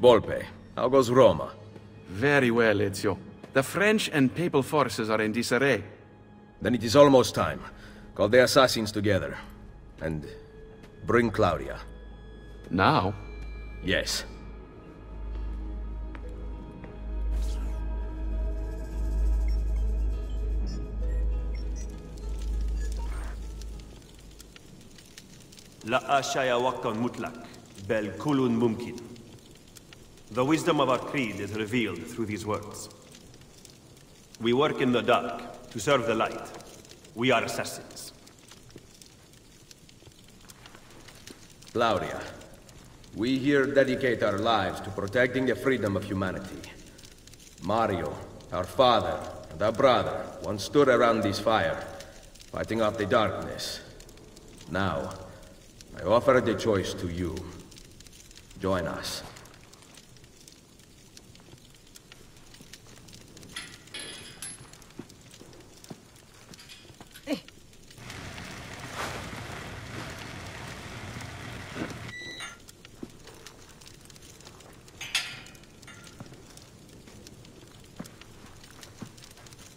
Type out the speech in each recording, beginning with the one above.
Volpe, how goes Roma? Very well, Ezio. The French and Papal forces are in disarray. Then it is almost time. Call the assassins together. And bring Claudia. Now? Yes. La ashaya wakan mutlak, bel kulun mumkin. The wisdom of our creed is revealed through these words. We work in the dark to serve the light. We are assassins. Claudia, we here dedicate our lives to protecting the freedom of humanity. Mario, our father, and our brother once stood around this fire, fighting off the darkness. Now, I offer the choice to you. Join us.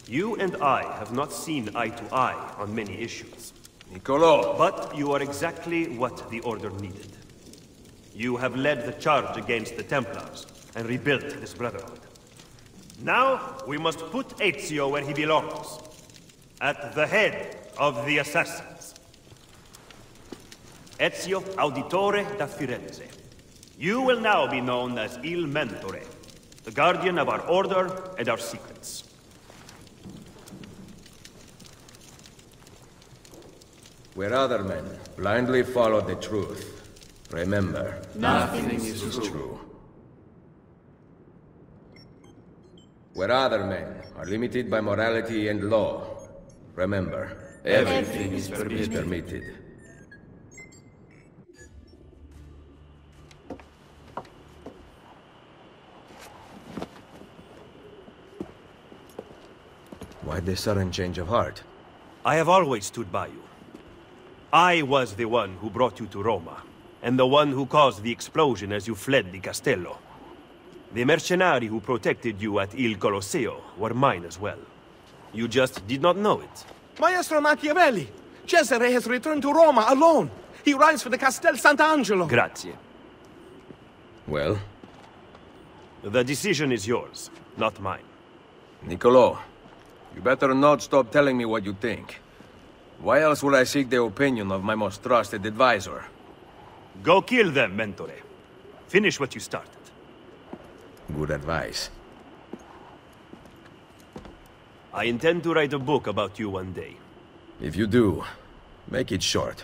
You and I have not seen eye to eye on many issues. Niccolo! But you are exactly what the Order needed. You have led the charge against the Templars and rebuilt this Brotherhood. Now, we must put Ezio where he belongs. At the head of the Assassins. Ezio Auditore da Firenze. You will now be known as Il Mentore, the guardian of our Order and our secrets. Where other men blindly follow the truth, remember, Nothing is is true. true. Where other men are limited by morality and law, remember, everything is permitted. permitted. Why this sudden change of heart? I have always stood by you. I was the one who brought you to Roma, and the one who caused the explosion as you fled the Castello. The mercenari who protected you at Il Colosseo were mine as well. You just did not know it. Maestro Machiavelli! Cesare has returned to Roma alone. He rides for the Castel Sant'Angelo. Grazie. Well, The decision is yours, not mine. Niccolo, you better not stop telling me what you think. Why else would I seek the opinion of my most trusted advisor? Go kill them, Mentore. Finish what you started. Good advice. I intend to write a book about you one day. If you do, make it short.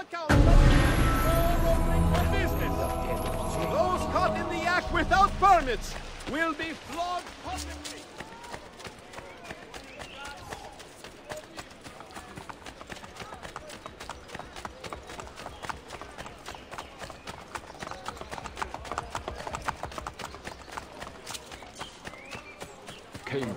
The business. Those caught in the act without permits will be flogged publicly. Came.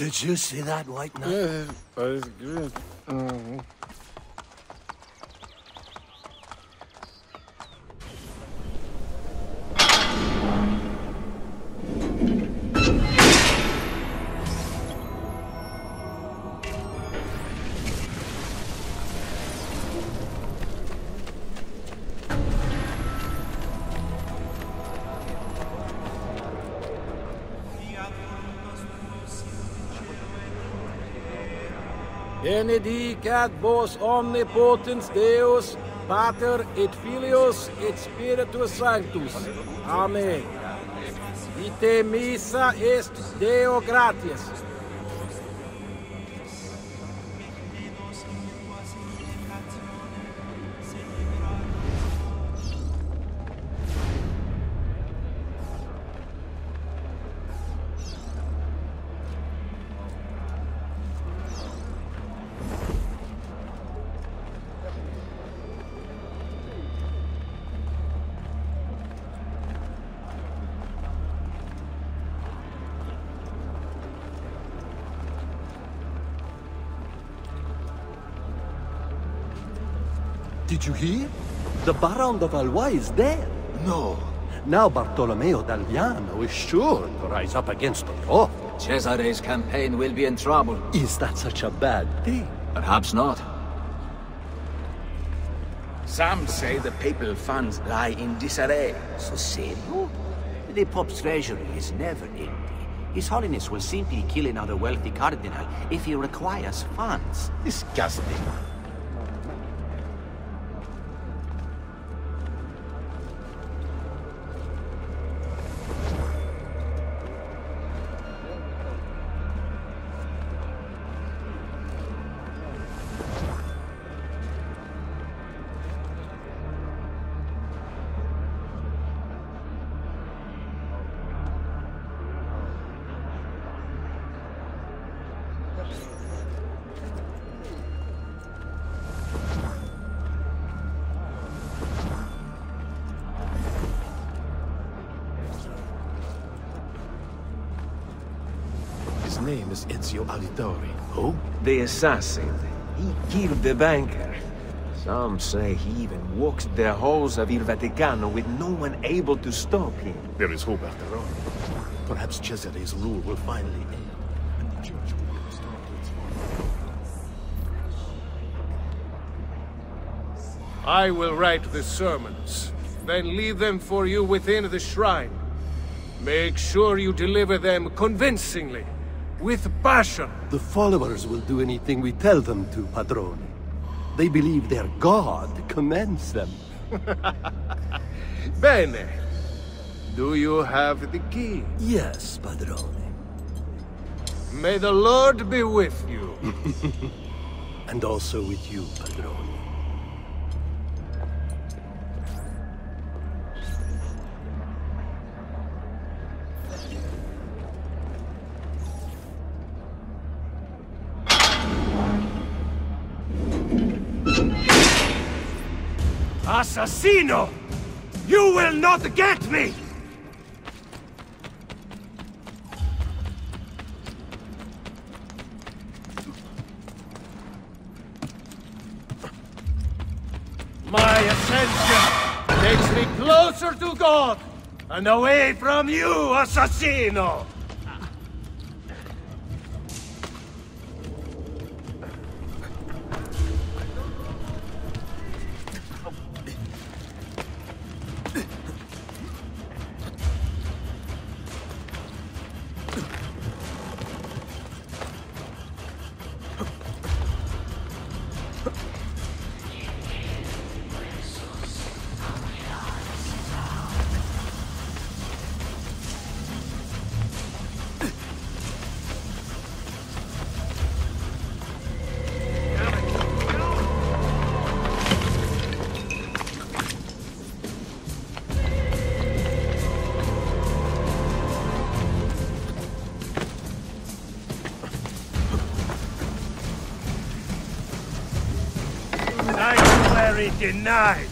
Did you see that white knight? Yeah, but it's good. Mm-hmm. benedicat vos omnipotens Deus, Pater et Filius et Spiritus Sanctus. Amen. Ite missa est Deo gratias. Did you hear? The Baron de Valois is dead. No. Now Bartolomeo d'Alviano is sure to rise up against the Pope. Cesare's campaign will be in trouble. Is that such a bad thing? Perhaps not. Some say the papal funds lie in disarray. So serio? The Pope's treasury is never empty. His Holiness will simply kill another wealthy cardinal if he requires funds. Disgusting. Ezio Auditore. Who? The assassin. He killed the banker. Some say he even walks the halls of Il Vaticano with no one able to stop him. There is hope after all. Perhaps Cesare's rule will finally end, and the church will restore its I will write the sermons, then leave them for you within the shrine. Make sure you deliver them convincingly, with passion. The followers will do anything we tell them to, Padrone. They believe their God commands them. Bene. Do you have the key? Yes, Padrone. May the Lord be with you. And also with you, Padrone. Assassino! You will not get me! My ascension takes me closer to God and away from you, assassino! Denied!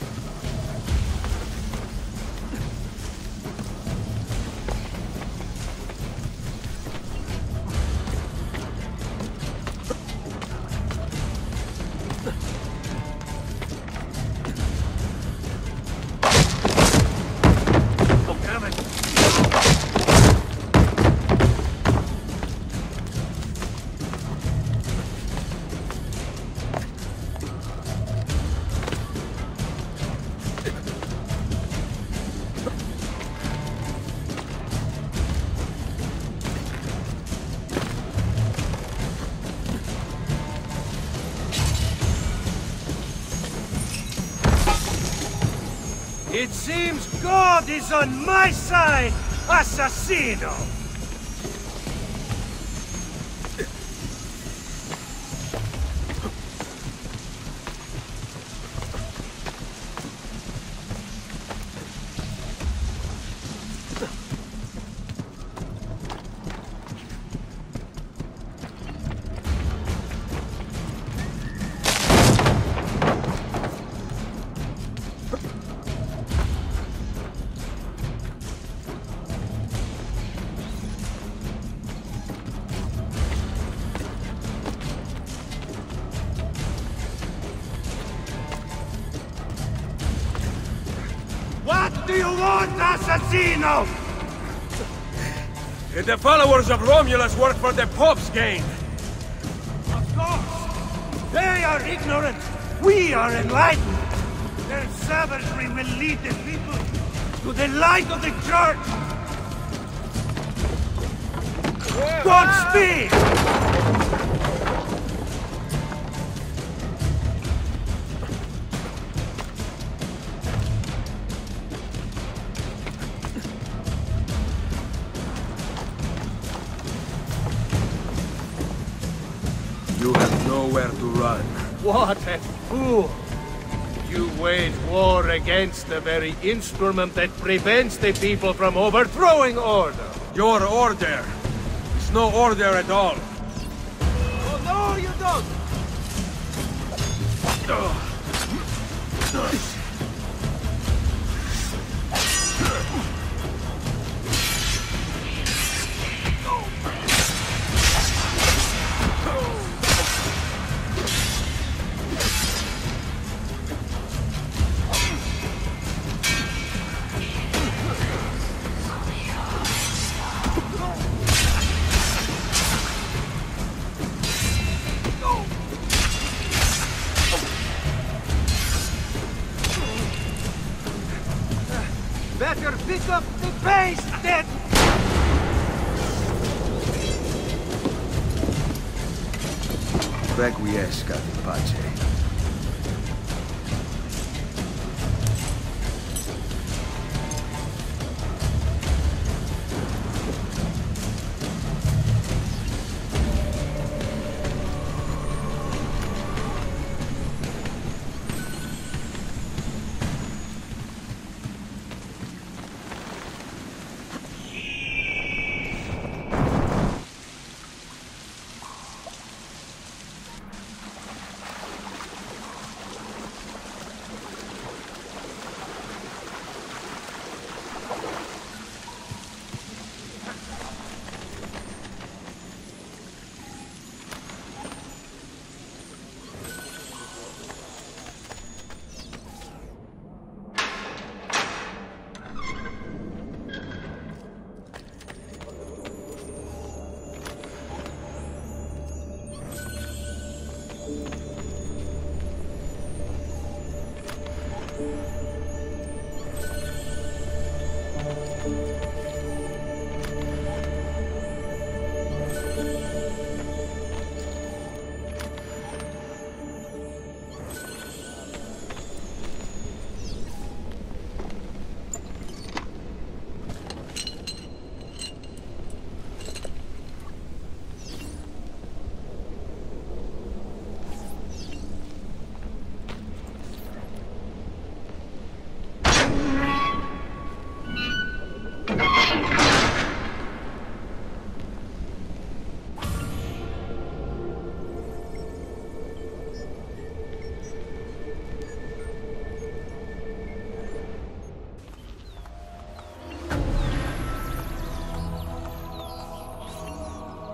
Is on my side, assassino! Assassino? The followers of Romulus work for the Pope's gain. Of course! They are ignorant! We are enlightened! Their savagery will lead the people to the light of the church! Godspeed! What a fool! You wage war against the very instrument that prevents the people from overthrowing order! Your order is no order at all.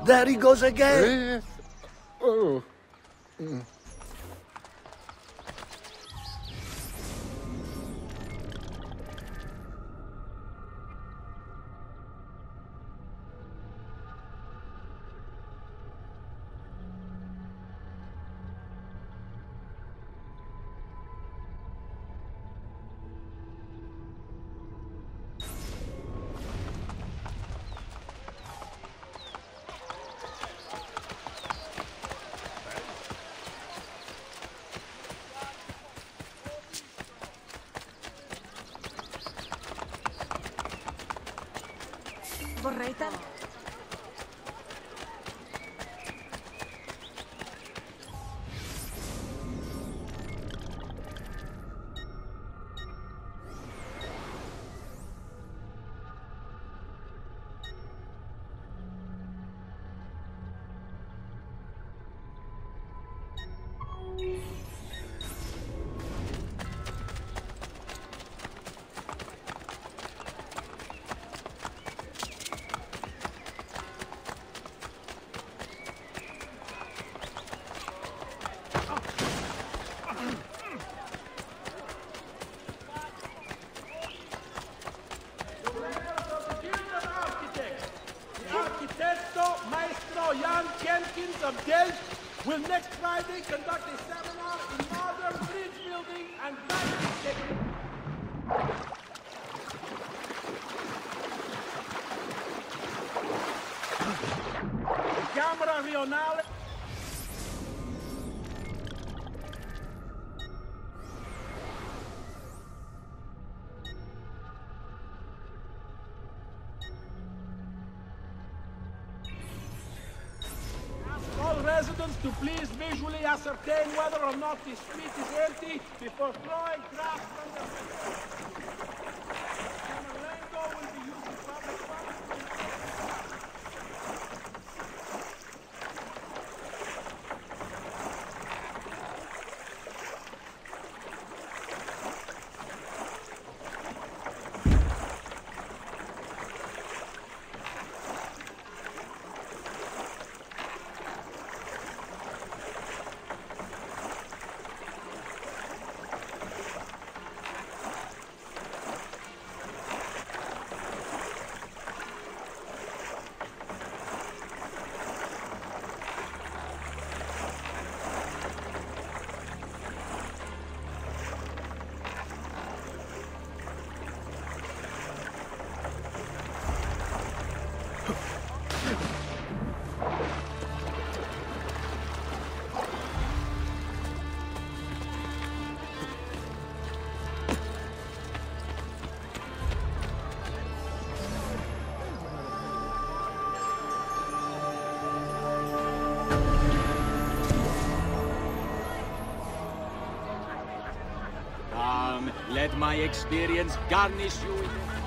There he goes again. Oh. Mm. Ask all residents to please visually ascertain whether or not the street is empty before throwing trash from the Marengo let my experience garnish you.